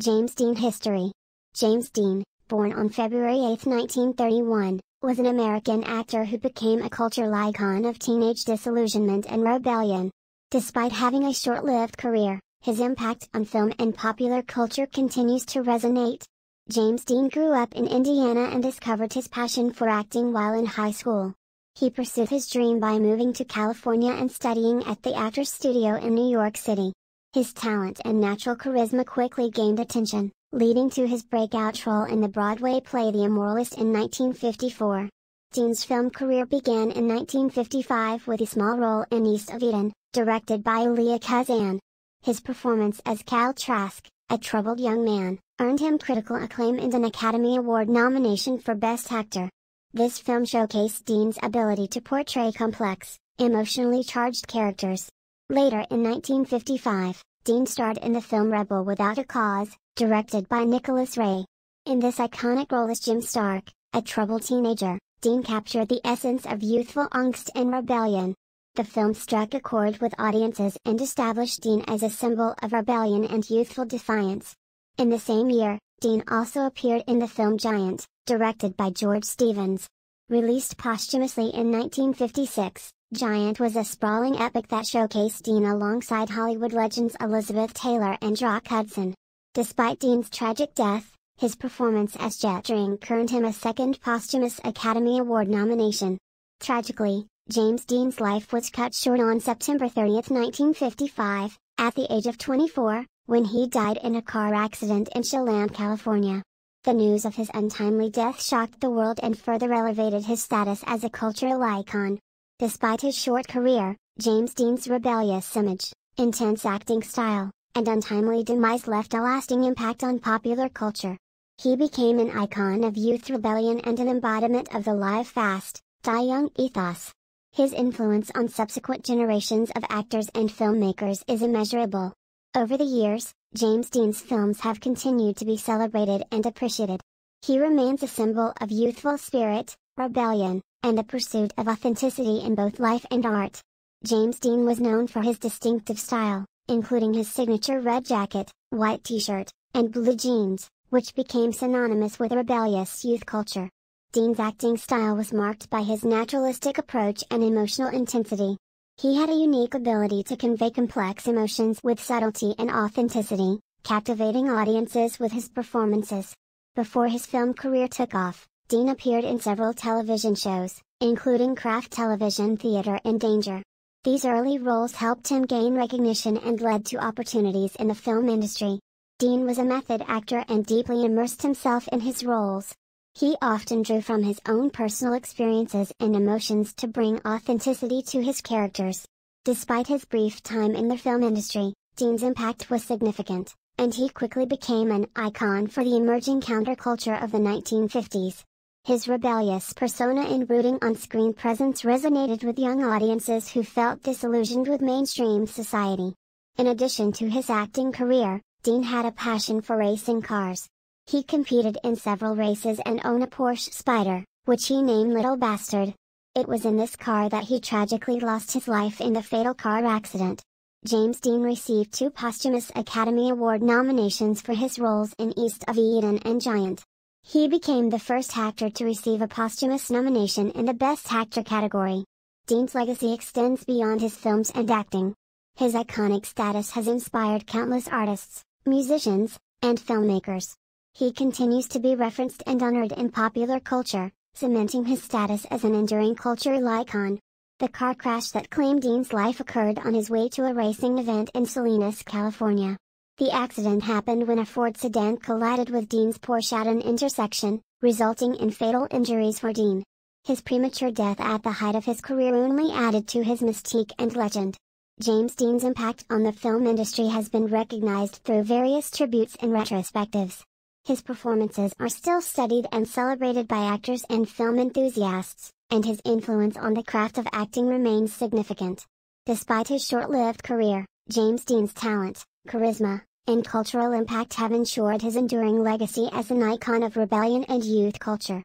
James Dean History James Dean, born on February 8, 1931, was an American actor who became a cultural icon of teenage disillusionment and rebellion. Despite having a short-lived career, his impact on film and popular culture continues to resonate. James Dean grew up in Indiana and discovered his passion for acting while in high school. He pursued his dream by moving to California and studying at the Actors Studio in New York City. His talent and natural charisma quickly gained attention, leading to his breakout role in the Broadway play The Immoralist in 1954. Dean's film career began in 1955 with a small role in East of Eden, directed by Elia Kazan. His performance as Cal Trask, a troubled young man, earned him critical acclaim and an Academy Award nomination for Best Actor. This film showcased Dean's ability to portray complex, emotionally charged characters, Later in 1955, Dean starred in the film Rebel Without a Cause, directed by Nicholas Ray. In this iconic role as Jim Stark, a troubled teenager, Dean captured the essence of youthful angst and rebellion. The film struck a chord with audiences and established Dean as a symbol of rebellion and youthful defiance. In the same year, Dean also appeared in the film Giant, directed by George Stevens. Released posthumously in 1956, Giant was a sprawling epic that showcased Dean alongside Hollywood legends Elizabeth Taylor and Rock Hudson. Despite Dean's tragic death, his performance as Jett Rink earned him a second posthumous Academy Award nomination. Tragically, James Dean's life was cut short on September 30, 1955, at the age of 24, when he died in a car accident in Cholame, California. The news of his untimely death shocked the world and further elevated his status as a cultural icon. Despite his short career, James Dean's rebellious image, intense acting style, and untimely demise left a lasting impact on popular culture. He became an icon of youth rebellion and an embodiment of the live fast, die young ethos. His influence on subsequent generations of actors and filmmakers is immeasurable. Over the years, James Dean's films have continued to be celebrated and appreciated. He remains a symbol of youthful spirit, rebellion, and the pursuit of authenticity in both life and art. James Dean was known for his distinctive style, including his signature red jacket, white t-shirt, and blue jeans, which became synonymous with rebellious youth culture. Dean's acting style was marked by his naturalistic approach and emotional intensity. He had a unique ability to convey complex emotions with subtlety and authenticity, captivating audiences with his performances. Before his film career took off, Dean appeared in several television shows, including Kraft Television Theater and Danger. These early roles helped him gain recognition and led to opportunities in the film industry. Dean was a method actor and deeply immersed himself in his roles. He often drew from his own personal experiences and emotions to bring authenticity to his characters. Despite his brief time in the film industry, Dean's impact was significant, and he quickly became an icon for the emerging counterculture of the 1950s. His rebellious persona and brooding on-screen presence resonated with young audiences who felt disillusioned with mainstream society. In addition to his acting career, Dean had a passion for racing cars. He competed in several races and owned a Porsche Spyder, which he named Little Bastard. It was in this car that he tragically lost his life in the fatal car accident. James Dean received two posthumous Academy Award nominations for his roles in East of Eden and Giant. He became the first actor to receive a posthumous nomination in the Best Actor category. Dean's legacy extends beyond his films and acting. His iconic status has inspired countless artists, musicians, and filmmakers. He continues to be referenced and honored in popular culture, cementing his status as an enduring cultural icon. The car crash that claimed Dean's life occurred on his way to a racing event in Salinas, California. The accident happened when a Ford sedan collided with Dean's Porsche at an intersection, resulting in fatal injuries for Dean. His premature death at the height of his career only added to his mystique and legend. James Dean's impact on the film industry has been recognized through various tributes and retrospectives. His performances are still studied and celebrated by actors and film enthusiasts, and his influence on the craft of acting remains significant. Despite his short-lived career, James Dean's talent, charisma, and cultural impact have ensured his enduring legacy as an icon of rebellion and youth culture.